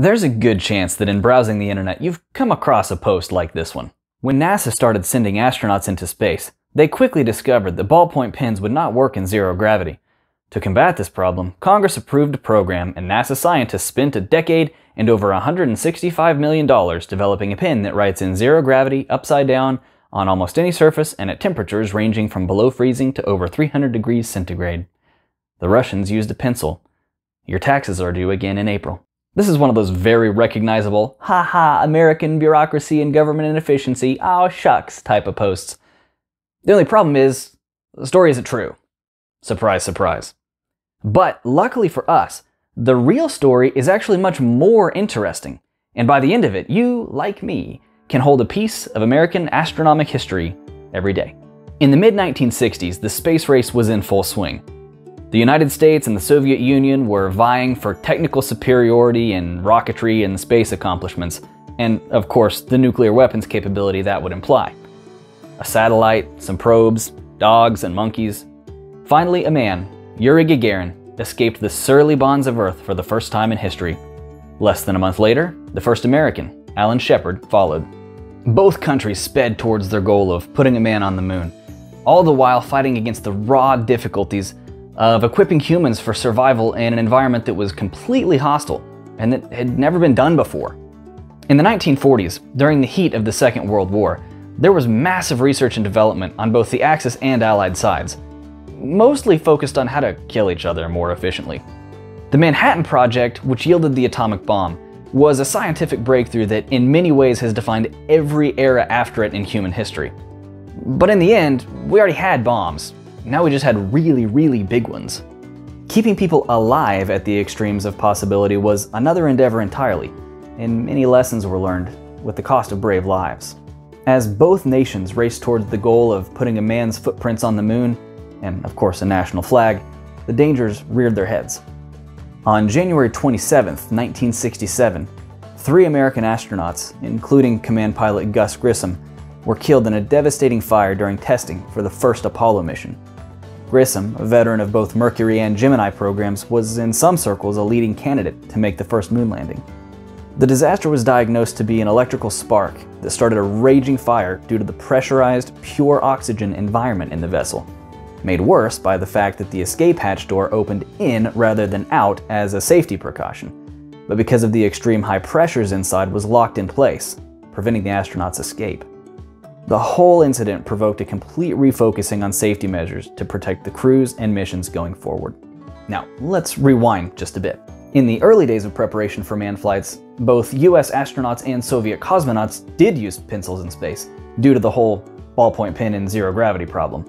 There's a good chance that in browsing the internet you've come across a post like this one. When NASA started sending astronauts into space, they quickly discovered that ballpoint pens would not work in zero gravity. To combat this problem, Congress approved a program and NASA scientists spent a decade and over $165 million developing a pen that writes in zero gravity, upside down, on almost any surface and at temperatures ranging from below freezing to over 300 degrees centigrade. The Russians used a pencil. Your taxes are due again in April. This is one of those very recognizable, ha ha, American bureaucracy and government inefficiency, oh shucks type of posts. The only problem is, the story isn't true. Surprise, surprise. But luckily for us, the real story is actually much more interesting, and by the end of it, you, like me, can hold a piece of American astronomic history every day. In the mid 1960s, the space race was in full swing. The United States and the Soviet Union were vying for technical superiority in rocketry and space accomplishments, and of course, the nuclear weapons capability that would imply. A satellite, some probes, dogs, and monkeys. Finally, a man, Yuri Gagarin, escaped the surly bonds of Earth for the first time in history. Less than a month later, the first American, Alan Shepard, followed. Both countries sped towards their goal of putting a man on the moon, all the while fighting against the raw difficulties of equipping humans for survival in an environment that was completely hostile and that had never been done before. In the 1940s, during the heat of the Second World War, there was massive research and development on both the Axis and Allied sides, mostly focused on how to kill each other more efficiently. The Manhattan Project, which yielded the atomic bomb, was a scientific breakthrough that in many ways has defined every era after it in human history. But in the end, we already had bombs. Now we just had really, really big ones. Keeping people alive at the extremes of possibility was another endeavor entirely, and many lessons were learned with the cost of brave lives. As both nations raced towards the goal of putting a man's footprints on the moon, and of course a national flag, the dangers reared their heads. On January 27, 1967, three American astronauts, including command pilot Gus Grissom, were killed in a devastating fire during testing for the first Apollo mission. Grissom, a veteran of both Mercury and Gemini programs, was in some circles a leading candidate to make the first moon landing. The disaster was diagnosed to be an electrical spark that started a raging fire due to the pressurized, pure oxygen environment in the vessel made worse by the fact that the escape hatch door opened in rather than out as a safety precaution, but because of the extreme high pressures inside was locked in place, preventing the astronauts' escape. The whole incident provoked a complete refocusing on safety measures to protect the crews and missions going forward. Now, let's rewind just a bit. In the early days of preparation for manned flights, both US astronauts and Soviet cosmonauts did use pencils in space, due to the whole ballpoint pen and zero gravity problem.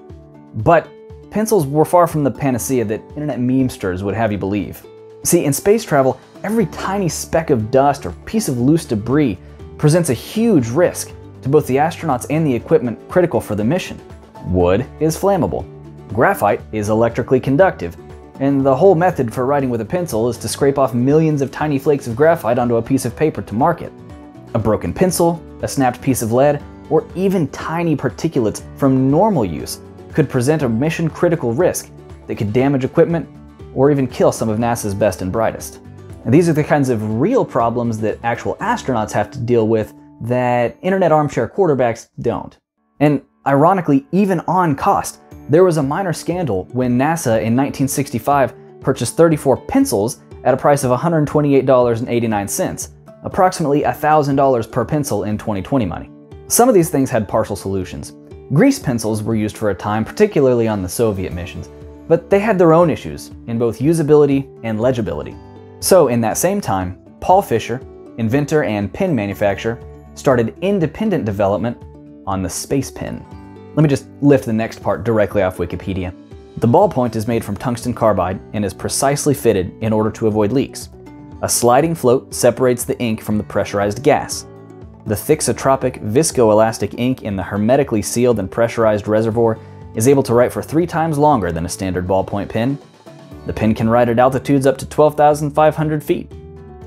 But pencils were far from the panacea that internet memesters would have you believe. See, in space travel, every tiny speck of dust or piece of loose debris presents a huge risk to both the astronauts and the equipment critical for the mission. Wood is flammable, graphite is electrically conductive, and the whole method for writing with a pencil is to scrape off millions of tiny flakes of graphite onto a piece of paper to mark it. A broken pencil, a snapped piece of lead, or even tiny particulates from normal use could present a mission critical risk that could damage equipment or even kill some of NASA's best and brightest. And these are the kinds of real problems that actual astronauts have to deal with that internet armchair quarterbacks don't. And ironically, even on cost, there was a minor scandal when NASA in 1965 purchased 34 pencils at a price of $128.89, approximately $1,000 per pencil in 2020 money. Some of these things had partial solutions. Grease pencils were used for a time, particularly on the Soviet missions, but they had their own issues in both usability and legibility. So, in that same time, Paul Fisher, inventor and pen manufacturer, started independent development on the space pen. Let me just lift the next part directly off Wikipedia. The ballpoint is made from tungsten carbide and is precisely fitted in order to avoid leaks. A sliding float separates the ink from the pressurized gas. The thixotropic viscoelastic ink in the hermetically sealed and pressurized reservoir is able to write for three times longer than a standard ballpoint pen. The pen can write at altitudes up to 12,500 feet.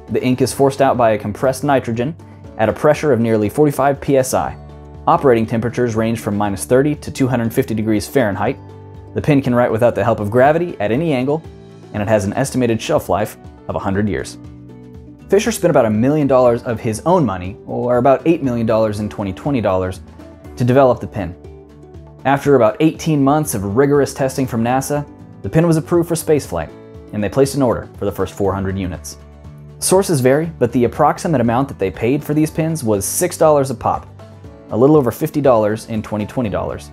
The ink is forced out by a compressed nitrogen at a pressure of nearly 45 psi. Operating temperatures range from minus 30 to 250 degrees Fahrenheit. The pen can write without the help of gravity at any angle, and it has an estimated shelf life of 100 years. Fisher spent about a million dollars of his own money, or about $8 million in 2020 dollars, to develop the pin. After about 18 months of rigorous testing from NASA, the pin was approved for spaceflight, and they placed an order for the first 400 units. Sources vary, but the approximate amount that they paid for these pins was $6 a pop, a little over $50 in 2020 dollars.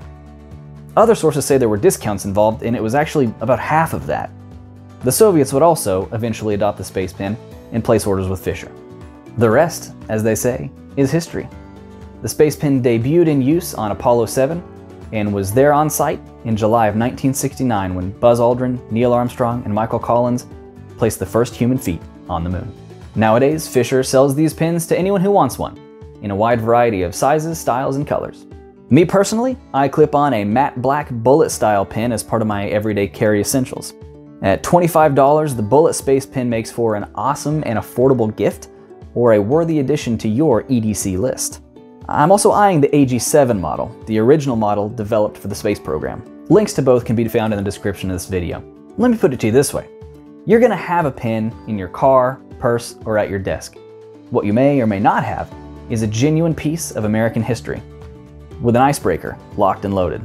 Other sources say there were discounts involved, and it was actually about half of that. The Soviets would also eventually adopt the space pin and place orders with Fisher. The rest, as they say, is history. The space pin debuted in use on Apollo 7 and was there on site in July of 1969 when Buzz Aldrin, Neil Armstrong, and Michael Collins placed the first human feet on the moon. Nowadays, Fisher sells these pins to anyone who wants one, in a wide variety of sizes, styles, and colors. Me personally, I clip on a matte black bullet style pin as part of my everyday carry essentials. At $25, the bullet space pin makes for an awesome and affordable gift or a worthy addition to your EDC list. I'm also eyeing the AG7 model, the original model developed for the space program. Links to both can be found in the description of this video. Let me put it to you this way. You're gonna have a pin in your car, purse, or at your desk. What you may or may not have is a genuine piece of American history, with an icebreaker locked and loaded.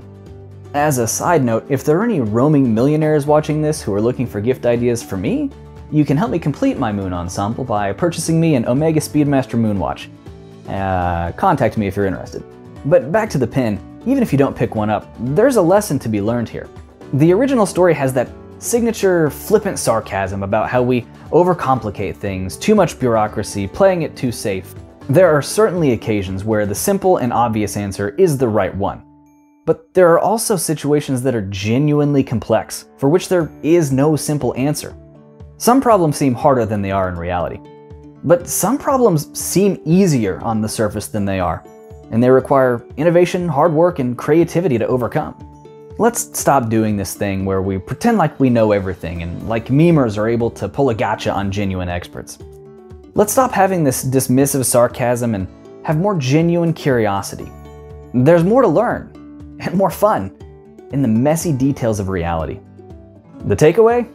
As a side note, if there are any roaming millionaires watching this who are looking for gift ideas for me, you can help me complete my moon ensemble by purchasing me an Omega Speedmaster Moonwatch. Uh, contact me if you're interested. But back to the pin, even if you don't pick one up, there's a lesson to be learned here. The original story has that signature flippant sarcasm about how we overcomplicate things, too much bureaucracy, playing it too safe. There are certainly occasions where the simple and obvious answer is the right one. But there are also situations that are genuinely complex, for which there is no simple answer. Some problems seem harder than they are in reality. But some problems seem easier on the surface than they are, and they require innovation, hard work, and creativity to overcome. Let's stop doing this thing where we pretend like we know everything and like memers are able to pull a gotcha on genuine experts. Let's stop having this dismissive sarcasm and have more genuine curiosity. There's more to learn and more fun in the messy details of reality. The takeaway?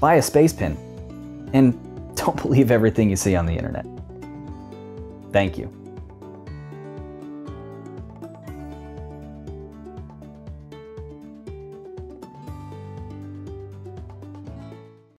Buy a space pin. And don't believe everything you see on the internet. Thank you.